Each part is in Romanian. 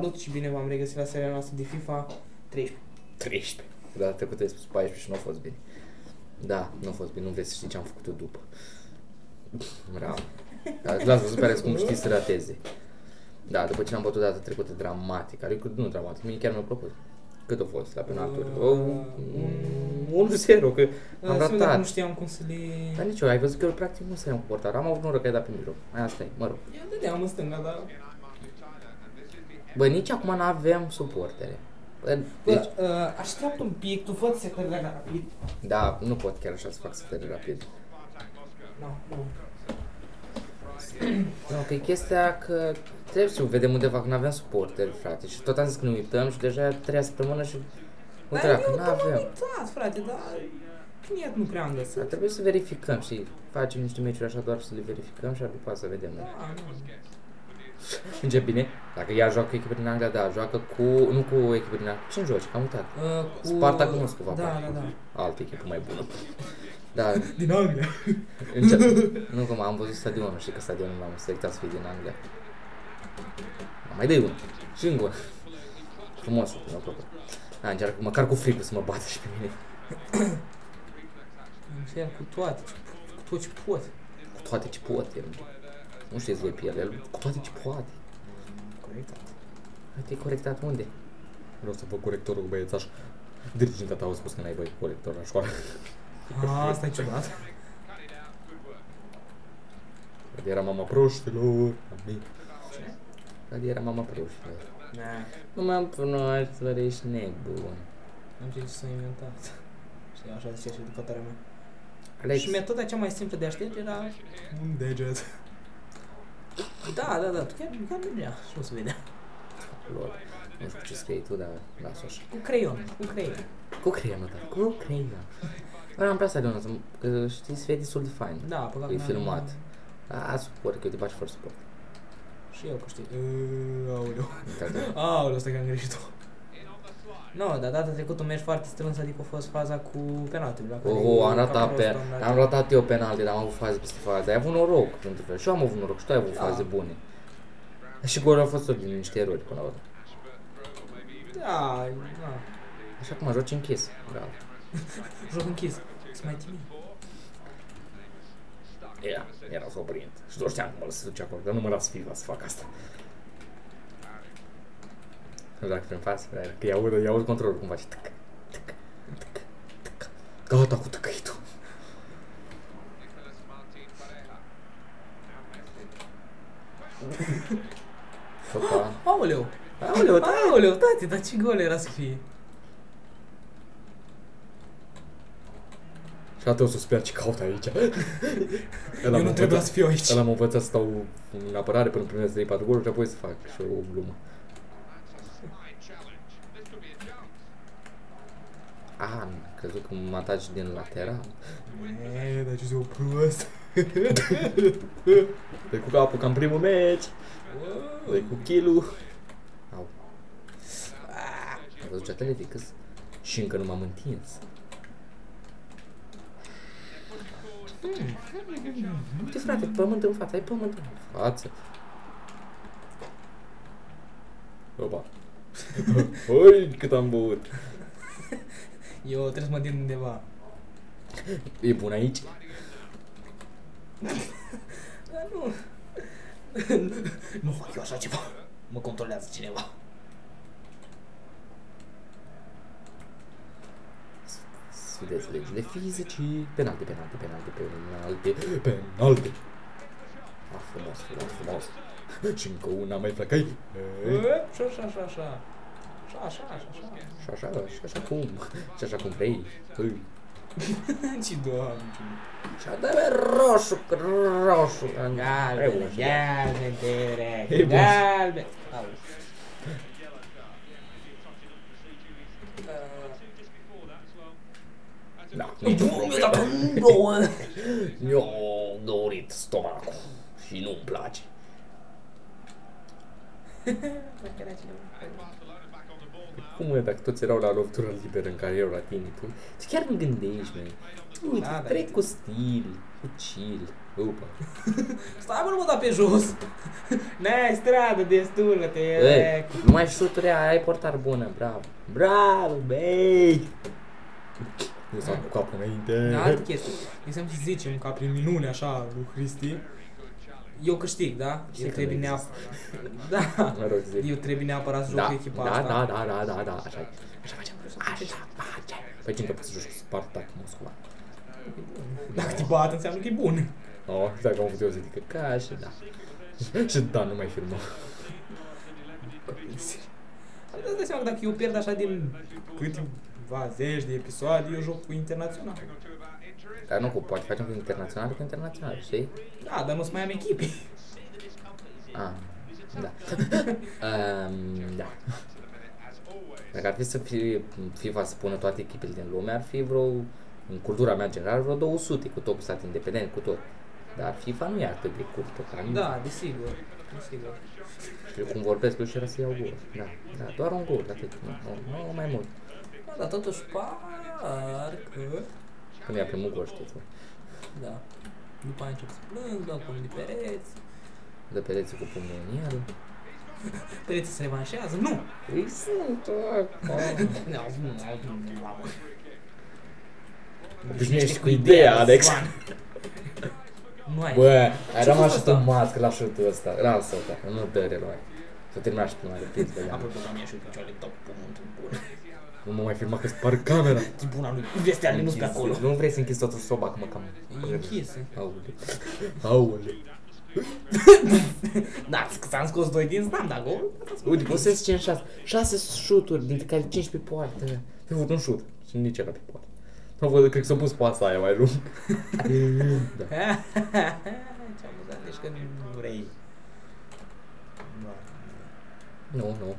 Salut și bine v-am regăsit la seria noastră de FIFA 13. 13. Data trecută ai spus 14 și nu a fost bine. Da, nu a fost bine, nu vrei să știi ce am făcut eu după. Bravo. Dar lasă să pare cum știi să rateze. Da, după ce am bătut data trecută dramatic, adică nu dramatic, mie chiar mi-a plăcut. Cât a fost la penalturi? Uh, O, un- 1-0, că am Da, să vedem, ratat. nu știam cum să le... Dar nici eu, ai văzut că eu practic nu s-a comportat. Am avut noroc că ai dat pe mijloc. Mai asta e, mă rog. Eu dădeam în stânga, dar... Bă, nici acum nu avem suportere. Bă, Bă, Deci, uh, așteaptă un pic, tu fă setările rapid. da, nu pot chiar așa să fac să tare rapid. Nu, nu. Nu, că e chestia că trebuie să vedem undeva că nu avem suporteri, frate. Și tot am zis că ne uităm și deja treia săptămână și... Nu Dar dracu, eu nu tot m-am avem. uitat, frate, dar... Client nu prea am Dar găsit. trebuie să verificăm și facem niște meciuri așa doar să le verificăm și după să vedem. Da. Da, nu. Înce bine. Dacă ea joacă cu echipa din Anglia, da, joacă cu... Nu cu echipa din Anglia. Cine joci? Am uitat. Uh, cu... Spartak Moscova, Da, parcă. da, da. Altă echipă mai bună. Da, Din Anglia. Înce- nu cum am văzut stadionul, știi că stadionul l-am selectat să fie din Anglia. Mai dai unul. Și încă unul. Frumos, mi-a plăcut. Da, încearcă măcar cu fricul să mă bată și pe mine. Încerc cu toate, cu tot ce pot. Cu toate ce pot el. Nu știți voi pe el, el cu toate ce poate. Corectat. Hai, te-ai corectat unde? Vreau să fac corectorul cu băiețaș. Dirigenta ta au spus că n-ai băi corector la școală. A, asta e ciudat. Că era mama proștilor. Amin. Ce? Că era mama proștilor. Da. Nu m-am proștilor, ești nebun. Am ce să inventat. Știi, așa zicea și educatoarea mea. Alex, Și metoda cea mai simplă de a șterge era un deget. Da, da, da, tu chiar, chiar mergea și nu se vedea. lol. Nu știu ce scrii tu, dar las-o așa. Cu creion, cu creion. Cu creionul, da, cu creion. Dar am prea stadionul ăsta, că știți, se vede destul de fain. Da, păcat E n-am- filmat. A, suport, că eu te bagi fără suport. Și eu că știi. Eee, Aoleu. Da, Aoleu, stai că am greșit-o. Nu, no, dar data trecută un meci foarte strâns, adică a fost faza cu penaltele. la care Oh, am ratat, Caparostul pe, am dat- am ratat eu penalti, dar am avut faze peste faze. Ai avut noroc, pentru că și eu am avut noroc și tu ai avut Da. faze bune. Și golul a fost tot din niște erori până la urmă. Da, da. Așa cum joci închis. Bravo. Joc închis. Sunt mai timid. Era, era să o prind. Și nu știam cum să duce acolo, dar nu mă las FIFA să fac asta. Nu dacă prin față, dar că i-aud, i-aud controlul cum face. Tăc, tăc, tăc, tăc. Gata cu tăcăitul. Opa. Aoleu! Aoleu, da. Aoleu, tati, dar ce gol era să fie? Și atunci o să spera ce caut aici. Eu nu trebuia să fiu aici. Ăla m-a învățat să stau în apărare până primesc 3-4 goluri și apoi să fac și o glumă. Ah, am crezut că mă ataci din lateral. Eee, dar ce zi o prost. Dă cu capul ca în primul meci. Dă cu kill Au. Ai văzut ce atletic îs? Și încă nu m-am întins. Uite frate, pământ în față, ai pământ în față. Opa. Oi, cât am băut. Eu trebuie să mă din undeva. E bun aici? Dar nu... nu fac eu așa ceva. Mă controlează cineva. Vedeți legile fizicii. Penalte, penalte, penalte, penalte, penalte. Ah, frumos, frumos, frumos. Și încă una mai flacai. Și așa, așa, așa. Și așa, așa, așa. Și așa, și așa cum, și așa cum vrei. Ui. Ce doamne, ce... Și a dă roșu, roșu. Galben, E bun, și galben, te E rec, bun. galben. Au. Da, nici un Nu, mi-a problemă. dat un două. Mi-a dorit stomacul și nu-mi place. Cum mă, dacă toți erau la lovitură liberă în care erau la tine, tu, tu chiar nu gândești, măi. Uite, Da, da. trec cu stil, cu chill. Upa. Stai mă, nu mă da pe jos. N-ai stradă destul, te Ei, nu mai șuturi aia, ai portar bună, bravo. Bravo, băi! Eu s-am cu capul înainte. Da, altă chestie. De exemplu, zicem ca prin minune așa lui Cristi, eu câștig, da? Știi Eu că trebuie nu neapărat... Da. Mă rog, zi. Eu trebuie neapărat să joc Da, cu echipa da, asta. da, da, da, da, da, așa, așa facem, așa facem. Păi cine poate să joci cu Spartak Moscova? Dacă te bat, înseamnă că e bun. Oh, dacă am putut eu zic că ca și da. și da, nu mai filmă. Adică îți dai seama că dacă eu pierd așa din câteva zeci de episoade, eu joc cu internațional. Dar nu cu, poate facem cu internațional, cu internațional, știi? Da, dar nu o să mai am echipe. Ah, da. um, da. Dacă ar fi să fie FIFA să pună toate echipele din lume, ar fi vreo, în cultura mea generală, vreo 200 cu tot cu stat independent, cu tot. Dar FIFA nu e atât de curtă ca mine. Da, desigur. Desigur. Și cum vorbesc, eu și era să iau gol. Da, da, doar un gol, atât. Nu, nu, nu mai mult. Da, dar totuși parcă... Când i-a primul gol, știți, mă. Da. După aia încep să plâng, dau pumni de pereți. Dă pereții cu pumnul în el. Pereții se revanșează. Nu! Îi sunt acolo. Nu, nu, nu, nu, mamă. Obișnuiești cu ideea, Alex. Svan. Nu ai. Bă, ai Ce-a rămas fost și tu asta? mască la șutul ăsta. Lasă-o, da, nu dă reloai. S-a terminat și prima de prins de ea. Apropo, că mi-a și picioarele dau cu pământul bun. Nu mă mai filma că spar camera. Buna lui, vestea nu pe acolo. Nu vrei să închizi totul soba, că mă cam... E închisă. Aule. Aule. Da, că ți-am scos doi din znam, dar gol. Uite, poți să zici 6. 6 șuturi, dintre care 5 pe poartă. Fi avut un șut. Și nici era pe poartă. Nu văd, cred că s-a pus pasa aia mai lung. da. Ce amuzant, deci că nu vrei. Nu, nu.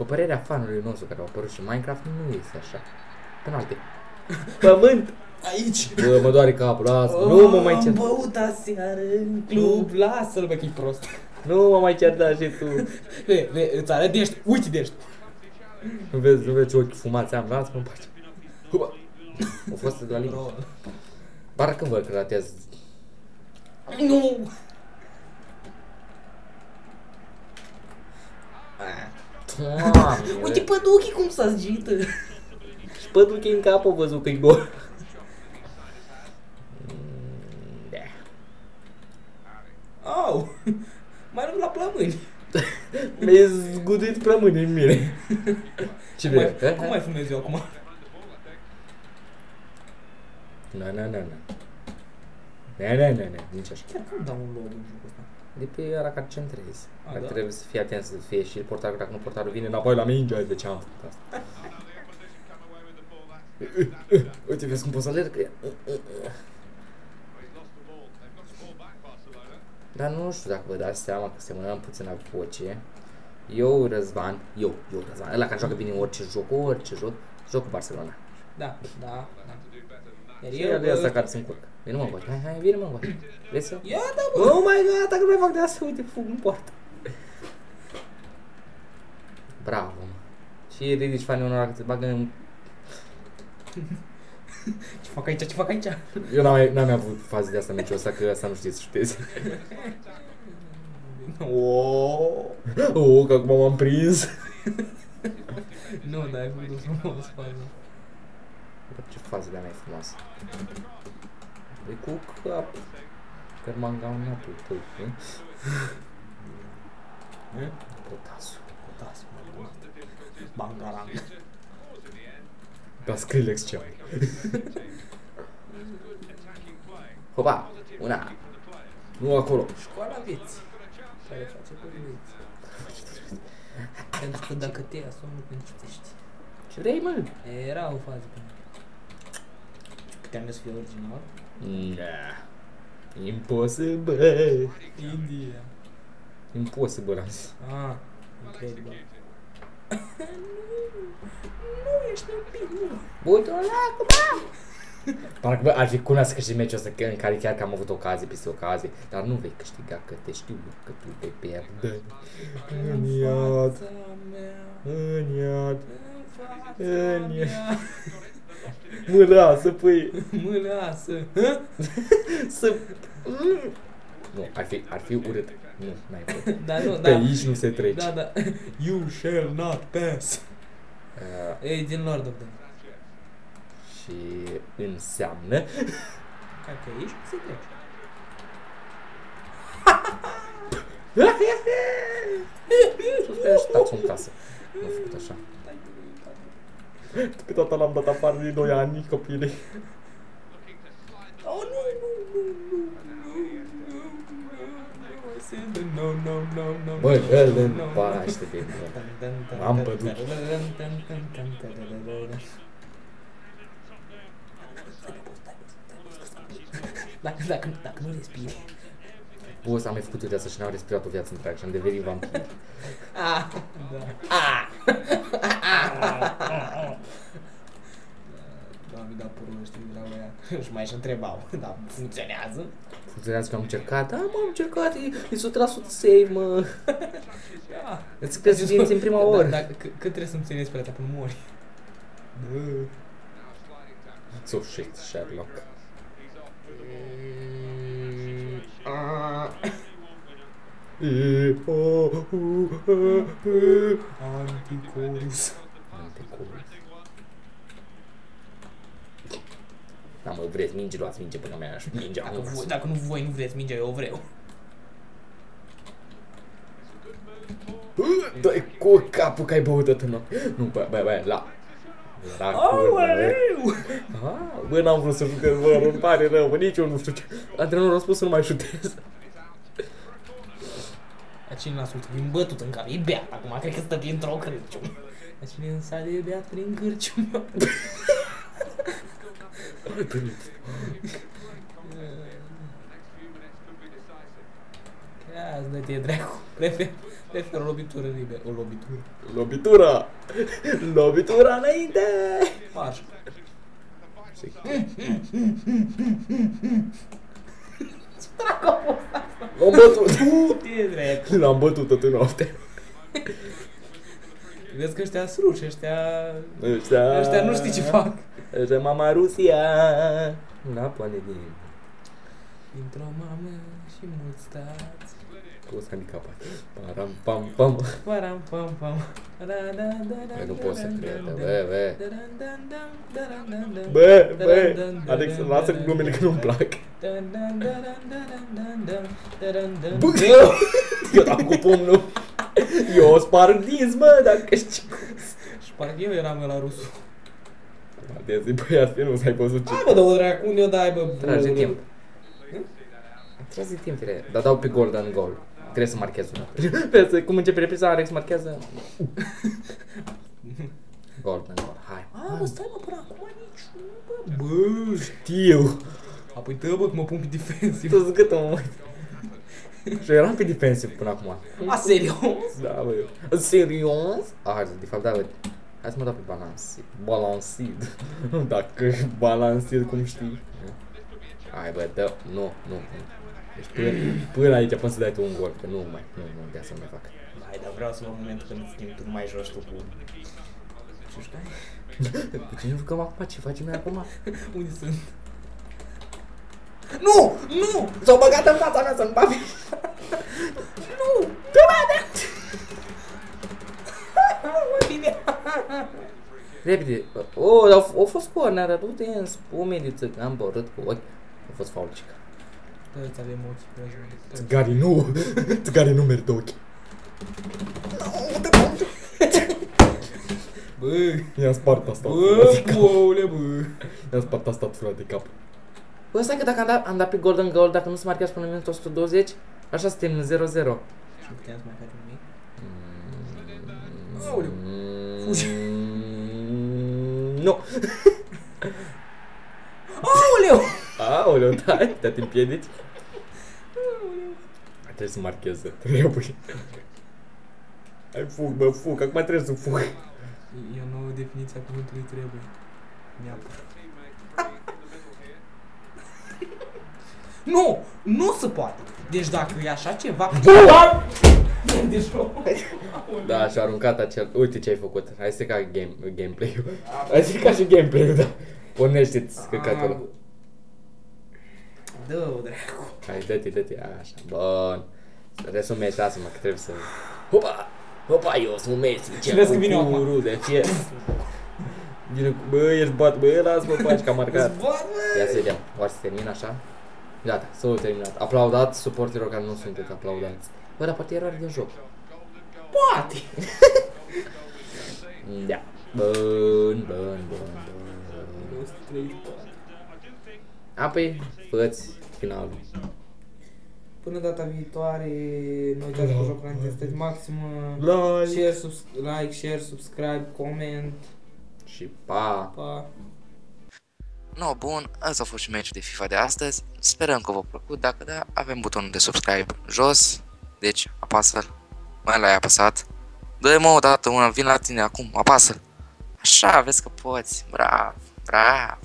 După părerea fanului nostru care au apărut și Minecraft, nu este așa. Penalti. Pământ! Aici! Bă, mă doare capul, lasă Nu mă mai Am cer. băut aseară în club, lasă-l bă că e prost. Nu mă mai cer, da, și tu. Ve, ve, îți arăt dești, uite dești. Nu vezi, nu vezi ce ochi fumați am, lasă-mă în pace. Hupa. A fost de la limba. Parcă văd că ratez. Nu! Uite păduchii cum s-a zgită. Și păduche în cap, o văzut că-i gol. Da. Au! Mai nu la plămâni. Mi-ai zguduit plămâni în mine. Ce Cum vrei? mai, cum mai fumez eu acum? Na, na, na, na. Na, na, na, na. Nici așa. Chiar cum dau un logo în jocul ăsta? De pe ăla care centrezi. A, Dacă da? trebuie să fii atent să fie și portarul, dacă nu portarul vine înapoi la minge, de ce am făcut asta? Uite, vezi cum poți să alerg? Dar nu știu dacă vă dați seama că semănăm puțin la voce. Eu, Răzvan, eu, eu, Răzvan, ăla care joacă bine orice joc, orice joc, joc cu Barcelona. Da, da, da. Iar Și eu, el e ăsta bă, care se încurcă. Vine mă încoace, hai, hai, vine mă încoace. Vrei să? Ia da, bă! Oh my god, dacă nu mai fac de asta, uite, fug în poartă. Bravo, mă. Și ridici fanii unora că te bagă în... Ce fac aici, ce fac aici? Eu n-am, mai- n-am mai avut fază de asta niciodată, că asta nu știți să știți. Oh. Oh, că acum m-am prins. Nu, dar ai făcut o frumos fază. Ce fază de-a mea e frumoasă. E cu cap. Că manga un napul tău, nu? Potasul. Da, mă, Bangarang. Da, Skrillex ce ai. Hopa, una. Nu acolo. Școala vieții. Care face pe vieți. Pentru că dacă te ia somnul când citești. Ce vrei, mă? Era o fază pe mine. Puteam eu să fiu original? Da. Impossible. India. Impossible am zis. Ah, incredibil. nu, nu ești un pic, nu. Băi-te la cu bă! Parcă bă, ar fi cool să câștigi meciul ăsta în care chiar că am avut ocazie peste ocazie, dar nu vei câștiga, că te știu eu, că tu vei pierde. În iad, Fața mea, în iad, în fața În iad. Mea. mâna să pui, Mâneasă. Hă? să... Nu, ar fi, ar fi urât. Nu, n-ai putut. Da, nu, Pe da. aici nu se trece. Da, da. You shall not pass. Uh, E din Lord of the și înseamnă... Ca că aici nu se trece. Stați în casă. Nu a făcut așa. Pe tata l-am dat afară din 2 ani, copilii. Oh, nu, nu, nu, nu, nu, nu, nu, I said no, no, no, no, Bă, no, dă-l no, în no, paște de mine. Dun, dun, dun, M-am dun, bătut. dun, dun, dun, dun, dun, dun, dun, dun, dun, dun. Dacă, dacă, dacă nu respiri. Boss, am mai făcut eu de asta și n-am respirat o viață întreagă și am devenit vampir. Ah, da. Ah! Doamne, da, purul știu, erau ăia. Și mai și întrebau, da, funcționează? Funcționează că am încercat. Da, mă, am încercat, e, e 100% save, mă. Da. Îți crezi dinți în prima Da, oră. Da, cât cât trebuie să-mi țineți pe atâta până mori? Da. So shit, Sherlock. E, o, u, e, e. Anticorus. Anticorus. Da, mă, vreți minge, luați minge până mea și minge Dacă, acum. voi, dacă nu voi nu vreți mingea, eu vreau. Dă-i cu capul că ai băut atât noapte. Nu, bă, bă, bă, la... La curvă, bă. Aoleu! Ah, bă, n-am vrut să jucez, bă, îmi pare rău, bă, nici eu nu știu ce. Antrenorul a spus să nu mai șutez. Dar cine l-a ascultat? Din bătut în cap, e beat acum, cred că stă dintr-o cârciumă. Dar cine în sală e beat prin cârciumă? Ia, dă-te dracu. Prefer, prefer o lovitură liberă. O lovitură. Lobitura! Lobitura înainte! Marș zic. Ce dracu a fost asta? L-am bătut. Ce L-am bătut tot în noapte. Vezi că ăștia sunt ruși, ăștia... Ăștia... Ăștia nu știi ce fac. Ăștia mama Rusia. N-a din... Dintr-o mamă și mulți stați scos handicapat. Param, pam, pam. Param, pam, pam. Bă, nu pot să cred, bă, bă. Bă, bă, Alex, lasă glumele că nu-mi plac. Bă, eu dau cu pumnul. Eu o sparg dinți, mă, dacă știi cum. Sparg eu eram la rusul. De zi, băiat, nu s-ai văzut ce... Hai, bă, două dracu, unde o dai, bă? Trage timp. Trage timp, dar dau pe gol, dar în gol. Trebuie să marchez una. Vezi, cum începe repriza, Alex marchează. Golden goal, hai. A, mă, stai mă, până acum nici nu, bă. Bă, Știu. apoi dă bă, că mă pun pe defensiv. Tu zgâtă, mă. Și eram pe defensiv până acum. A, serios? Da, bă. Serios? Ah, de fapt, da, bă. Hai să mă dau pe balansid. Balansid. Dacă balansid, cum știi. Hai, bă, dă. Nu, nu, nu. Deci până, până aici poți să dai tu un gol, că nu mai, nu, nu, de asta nu mai fac. Hai, dar vreau să luăm momentul când îți schimbi tu, nu mai joci tu cu... Șușcai? Cu cine jucăm acum? Ce facem noi acum? Unde sunt? Nu! Nu! S-au băgat în fața mea să-mi babi. Nu! Tu bate! Mă, bine! Repede. Oh, dar a fost corner, dar du-te în spumeniță, că am borât cu ochi. A fost faulcică. Toți avem ochi pe ăsta. Țigari nu, țigari nu merg de ochi. Bă! I-am spart asta. Bă, boule, bă! I-am spart asta fura de cap. Bă, stai că dacă am dat, am dat pe golden goal, dacă nu se marchează până în minutul 120, așa suntem în 0-0. Și puteam să mai facem nimic? Aoleu. Fugi. Mm, Nu. Aoleu! Aoleu, da, te te împiedici. Trebuie să marcheze, trebuie. Hai fug, bă, fug, acum trebuie să fug. E o nouă definiție a cuvântului trebuie. Mi-a Nu! Nu se poate! Deci dacă e așa ceva... Deci nu. Da, și-a aruncat acel... Uite ce ai făcut. Hai să ca game, gameplay-ul. Hai să ca și gameplay-ul, da. Pornește-ți căcatul ăla. Dă-o, dracu. Hai, dă-te, dă-te, așa, bun. Trebuie să mergi, lasă-mă, că trebuie să... Hopa! Hopa, eu sunt Messi, ce vezi că vine eu acum. rude, ce? Vine cu, bă, ești bat, bă, lasă-mă, faci, că am marcat. Îți bat, bă! Ia să vedem, oare se termin așa? Gata, s-a terminat. Aplaudați suporterilor care nu sunteți aplaudați. Bă, dar poate e eroare de joc. Poate! Da. Bun, bun, bun, bun. 134. A, păi, fă-ți finalul. Până data viitoare, nu uitați cu jocul sunteți maximă. Like. Share, subs- like, share, subscribe, comment. Și pa! Pa! No, bun, asta a fost și meciul de FIFA de astăzi. Sperăm că v-a plăcut. Dacă da, avem butonul de subscribe jos. Deci, apasă-l. Mai l-ai apăsat. Dă-i mă o dată una, vin la tine acum, apasă-l. Așa, vezi că poți. Bravo, bravo.